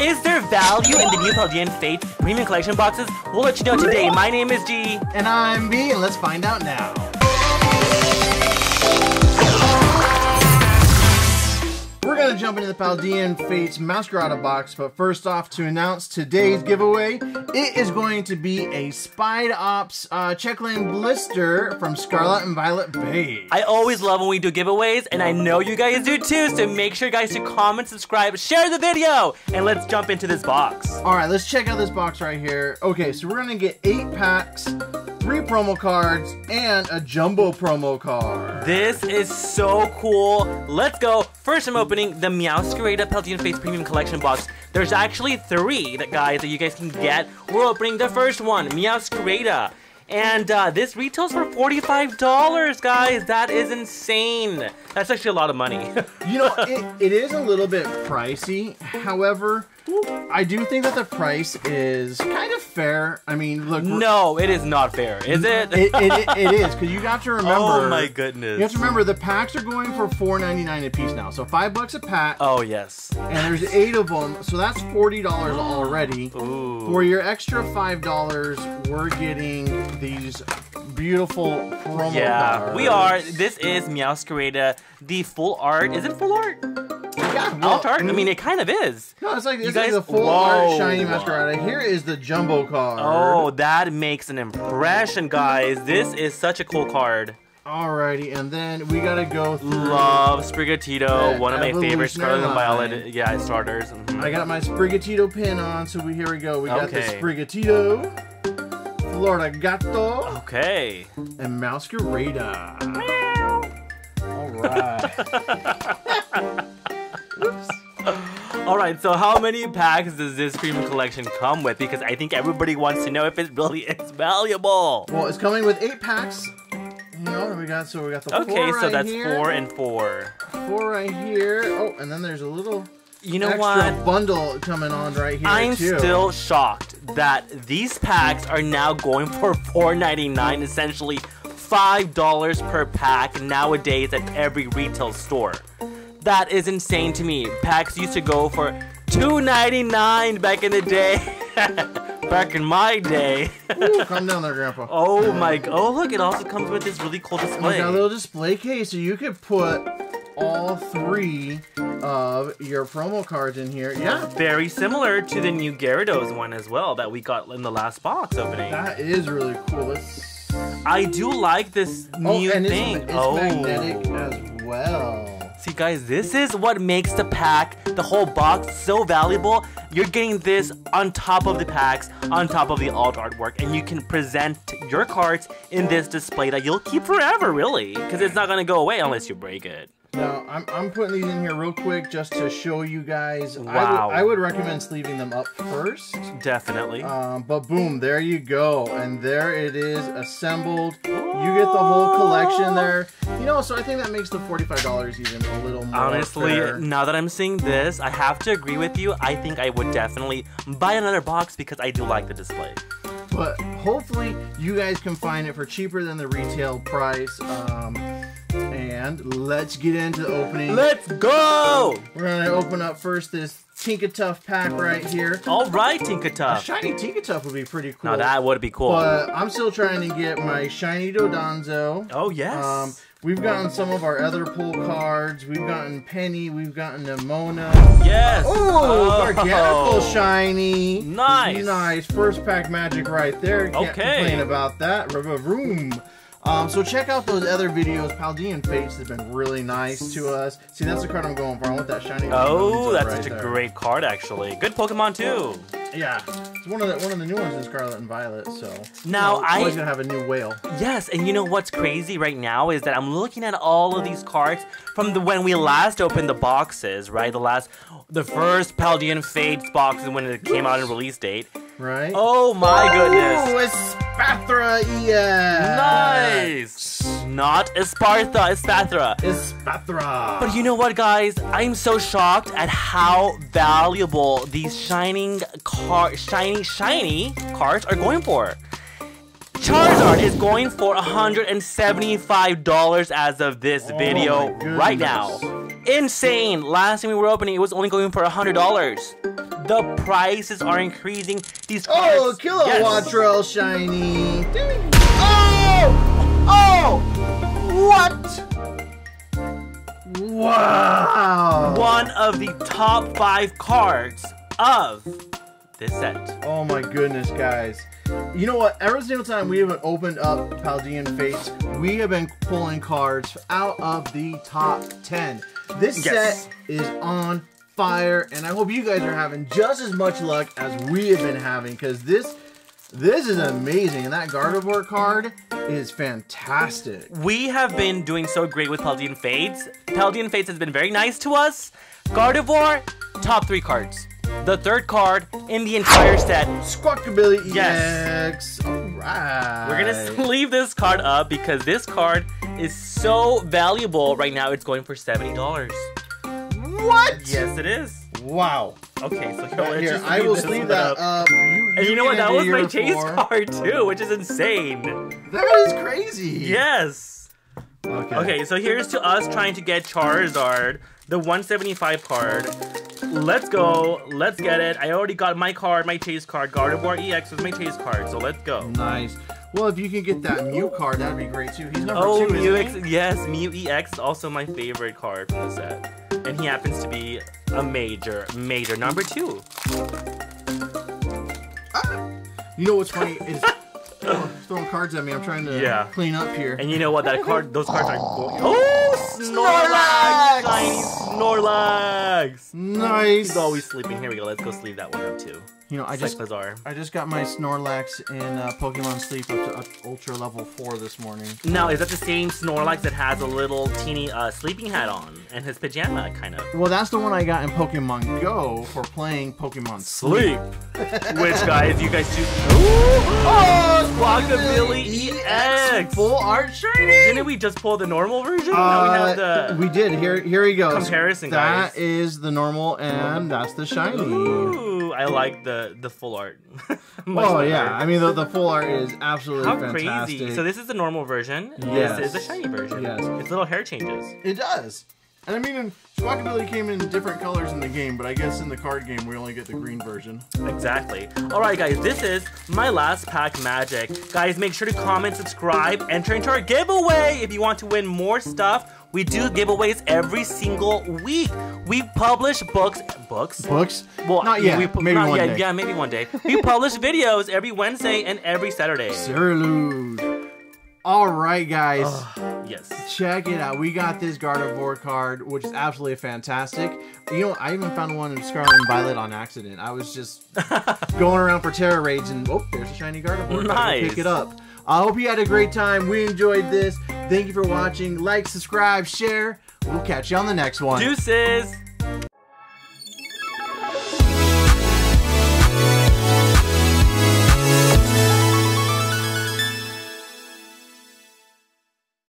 Is there value in the new Paldean Fate Premium Collection boxes? We'll let you know today. My name is G. And I'm B, and let's find out now. We're gonna jump into the Paldean Fates Masquerada box, but first off, to announce today's giveaway, it is going to be a Spidops uh, Checklane Blister from Scarlet and Violet Bay. I always love when we do giveaways, and I know you guys do too, so make sure you guys to comment, subscribe, share the video, and let's jump into this box. Alright, let's check out this box right here. Okay, so we're gonna get eight packs, three promo cards, and a jumbo promo card. This is so cool. Let's go. First, I'm opening the Meowscarada Paldean Fates Premium Collection box. There's actually three that guys that you guys can get. We're opening the first one, Meowscarada. And uh, this retails for $45, guys. That is insane. That's actually a lot of money. you know, it, it is a little bit pricey. However, I do think that the price is kind of fair. I mean, look. No, it is not fair, is it? it, it, it is because you got to oh remember. Oh my goodness! You have to remember the packs are going for four ninety nine a piece now, so five bucks a pack. Oh yes. And there's eight of them, so that's forty dollars already. Ooh. For your extra five dollars, we're getting these beautiful promo Yeah, cards. we are. This is Meowscarada, the full art. Is it full art? Yeah, well, Alt art? I mean, it kind of is. No, it's like You it's like guys- the full Whoa. art shiny masquerade. Here is the jumbo card. Oh, that makes an impression, guys. This is such a cool card. Alrighty, and then we gotta go through. Love Sprigatito, one of my favorite evolutionary Scarlet and. Violet, yeah, starters. Mhm. I got my Sprigatito pin on, so we here we go. We got the Okay. Sprigatito, Floragato, Okay. and Masquerada. Alright. All right, so how many packs does this cream collection come with? Because I think everybody wants to know if it really is valuable. well, it's coming with eight packs. You know, we got so we got the Okay, four so right that's here, four and four. four right here. Oh, and then there's a little You know extra what? bundle coming on right here I'm too. still shocked that these packs are now going for $4.99, essentially $5 per pack nowadays at every retail store. That is insane to me. Packs used to go for $2.99 back in the day. back in my day. Ooh, calm down there, Grandpa. oh my Oh, look, it also comes with this really cool display. got a little display case, so you could put all three of your promo cards in here. Yeah, Very similar to the new Gyarados one as well that we got in the last box opening. that is really cool. Let's... I do like this Oh, new and thing. it's, it's oh. magnetic as well. See guys, this is what makes the pack, the whole box so valuable. You're getting this on top of the packs, on top of the alt artwork, and you can present your cards in this display that you'll keep forever, really, because it's not gonna go away unless you break it. Now, I'm, I'm putting these in here real quick just to show you guys. Wow. I would, I would recommend sleeving them up first. Definitely. Um, but boom, there you go. And there it is, assembled. You get the whole collection there. You know, so I think that makes the $45 even a little more Honestly, fair. now that I'm seeing this, I have to agree with you. I think I would definitely buy another box because I do like the display. but hopefully you guys can find it for cheaper than the retail price. Um, and let's get into the opening. Let's go! We're gonna open up first this Tinkatuff pack right here. All right, A Tinkatuff. shiny Tinkatuff would be pretty cool. Now that would be cool. But I'm still trying to get my shiny Dondozo. oh yes. Um, we've gotten some of our other pull cards. We've gotten Penny. We've gotten Nimona. yes. Oh, Garganacl shiny. Nice. Nice. First pack magic right there. Can't Okay. complain about that. Room. Um, so check out those other videos. Paldean Fates has been really nice to us. See, that's the card I'm going for. I want that shiny. Oh, that's right such a there. great card, actually. Good Pokemon too. Yeah, it's one of the one of the new ones in Scarlet and Violet. So Now, you know, I- always gonna have a new whale. Yes, and you know what's crazy right now is that I'm looking at all of these cards from the when we last opened the boxes, right? The last, the first Paldean Fates boxes when it came out in release date. Right? Oh my oh, goodness! Oh, it's Spathra EX! Nice. Not Espartha, Espathra. It's Spathra! But you know what, guys? I'm so shocked at how valuable these shining car, shiny, shiny cards are going for. Charizard is going for $175 as of this Oh video right now. Insane. Last time we were opening, it was only going for $100. The prices are increasing. These Oh, cards. Kilowattrel shiny. Oh! Oh! What? Wow! One of the top five cards of this set. Oh my goodness, guys. You know what? Every single time we haven't opened up Paldean Fates, we have been pulling cards out of the top 10. This Yes. set is on fire, and I hope you guys are having just as much luck as we have been having, because this this is amazing. And that Gardevoir card is fantastic. We have been doing so great with Paldean Fates. Paldean Fates has been very nice to us. Gardevoir, top three cards. The third card in the entire set. Squawkabilly Yes. EX. Alright. We're gonna leave this card up because this card is so valuable right now. It's going for $70. What? Yes, it is. Wow. Okay, so here, Right here, just I will sleeve that up. Uh, up. You, And you know what? That was my chase four. card too, which is insane. That is crazy. Yes. Okay. Okay, so here's to us trying to get Charizard, the 175 card. Let's go. Let's get it. I already got my card, my chase card. Gardevoir EX was my chase card, so let's go. Nice. Well, if you can get that Mew card, that'd be great too. He's number Oh, two, Mew he? yes, Mew EX is also my favorite card from the set. And he happens to be a major, major number two. Ah. You know what's funny is oh, throwing cards at me. I'm trying to Yeah. clean up here. And you know what? That card, those cards are. Oh, Snorlax! Shiny Snorlax! nice. He's always sleeping. Here we go. Let's go sleeve that one up too. You know, I It's just like Lazar. I just got my Snorlax in uh, Pokemon Sleep up to uh, Ultra Level Four this morning. Now, is that the same Snorlax that has a little teeny uh, sleeping hat on and his pajama, kind of? Well, that's the one I got in Pokemon Go for playing Pokemon Sleep. Which, guys, you guys choose? Oh, Squawkabilly EX! full art shiny. Didn't we just pull the normal version? now we have the. we did. Here, here he goes. Comparison, That guys. is the normal, and that's the shiny. Ooh, I like the the full art. Much Oh better. yeah, I mean the, the full art is absolutely How fantastic. crazy! So this is the normal version. Yes. This is the shiny version. Yes. It's little hair changes. It does. And I mean, in Squawkabilly came in different colors in the game, but I guess in the card game we only get the green version. Exactly. Alright guys, this is my last pack magic. Guys, make sure to comment, subscribe, enter into our giveaway if you want to win more stuff. We do giveaways every single week. We publish books books? Books? Well, not yet. We, pu- maybe not one yet. day. Yeah, maybe one day. We publish videos every Wednesday and every Saturday. Sirlude. All right, guys. Yes. Check it out. We got this Gardevoir card, which is absolutely fantastic. You know, I even found one in Scarlet and Violet on accident. I was just going around for Tera Raids, and oh, there's a shiny Gardevoir. Nice. Pick it up. I hope you had a great time. We enjoyed this. Thank you for watching. Like, subscribe, share. We'll catch you on the next one. Deuces!